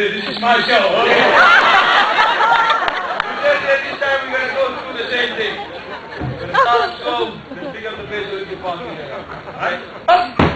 my show, okay? Today, this time we're gonna go through the same thing. We're gonna start slow, then pick up the pace a little bit faster. Right?